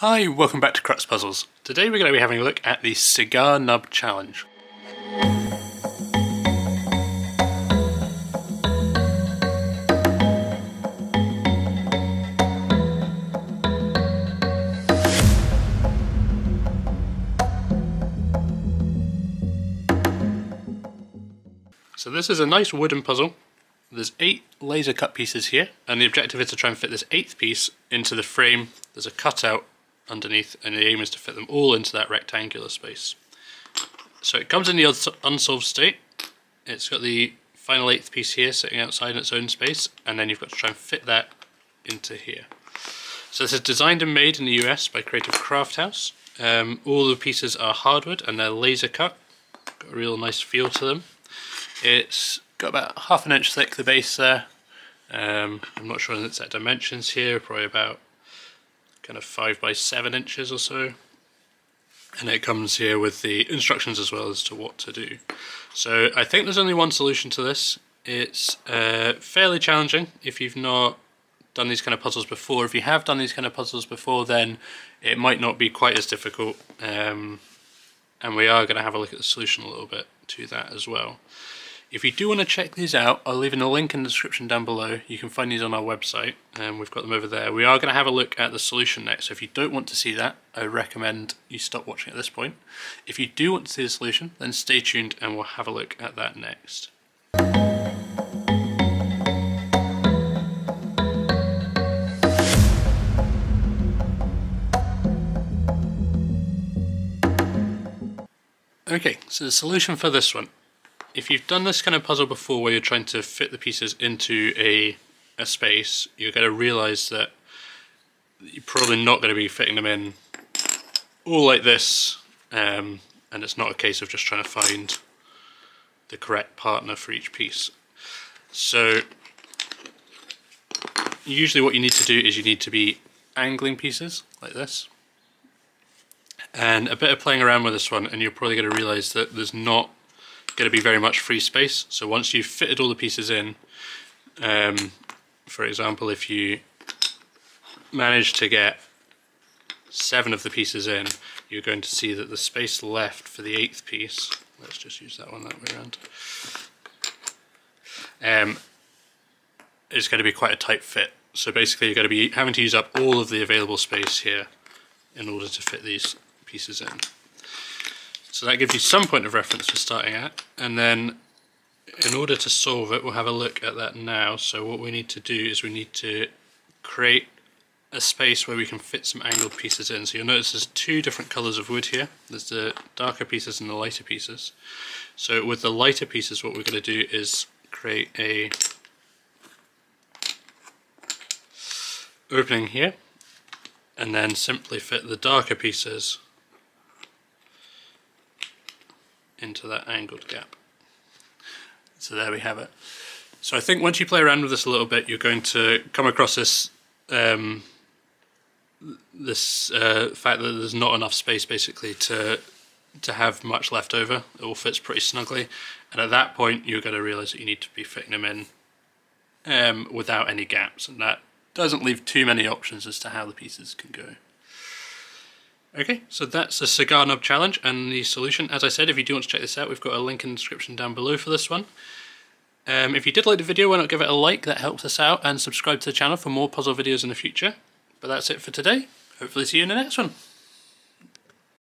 Hi, welcome back to Crux Puzzles. Today we're going to be having a look at the Cigar Nub Challenge. So this is a nice wooden puzzle. There's eight laser cut pieces here, and the objective is to try and fit this eighth piece into the frame. There's a cutout underneath, and the aim is to fit them all into that rectangular space. So it comes in the unsolved state. It's got the final eighth piece here sitting outside in its own space, and then you've got to try and fit that into here. So this is designed and made in the US by Creative Craft House. Um, all the pieces are hardwood and they're laser cut. Got a real nice feel to them. It's got about half an inch thick, the base there. Um, I'm not sure on its exact dimensions here, probably about kind of 5 by 7 inches or so. And it comes here with the instructions as well as to what to do. So I think there's only one solution to this. It's uh, fairly challenging if you've not done these kind of puzzles before. If you have done these kind of puzzles before, then it might not be quite as difficult. Um, and we are going to have a look at the solution a little bit to that as well. If you do want to check these out, I'll leave in a link in the description down below. You can find these on our website, and we've got them over there. We are going to have a look at the solution next, so if you don't want to see that, I recommend you stop watching at this point. If you do want to see the solution, then stay tuned and we'll have a look at that next. Okay, so the solution for this one if you've done this kind of puzzle before where you're trying to fit the pieces into a, a space, you're going to realise that you're probably not going to be fitting them in all like this, um, and it's not a case of just trying to find the correct partner for each piece. So usually what you need to do is you need to be angling pieces like this and a bit of playing around with this one and you're probably going to realise that there's not going to be very much free space. So once you've fitted all the pieces in, um, for example, if you manage to get seven of the pieces in, you're going to see that the space left for the eighth piece, let's just use that one that way around, um, is going to be quite a tight fit. So basically you're going to be having to use up all of the available space here in order to fit these pieces in. So that gives you some point of reference for starting at, and then in order to solve it, we'll have a look at that now. So what we need to do is we need to create a space where we can fit some angled pieces in. So you'll notice there's two different colours of wood here. There's the darker pieces and the lighter pieces. So with the lighter pieces, what we're going to do is create a opening here, and then simply fit the darker pieces into that angled gap. So there we have it. So I think once you play around with this a little bit, you're going to come across this um, this uh, fact that there's not enough space basically to to have much left over. It all fits pretty snugly, and at that point you're going to realise that you need to be fitting them in um, without any gaps, and that doesn't leave too many options as to how the pieces can go. Okay, so that's the cigar nub challenge and the solution. As I said, if you do want to check this out, we've got a link in the description down below for this one. Um, if you did like the video, why not give it a like, that helps us out, and subscribe to the channel for more puzzle videos in the future. But that's it for today. Hopefully see you in the next one.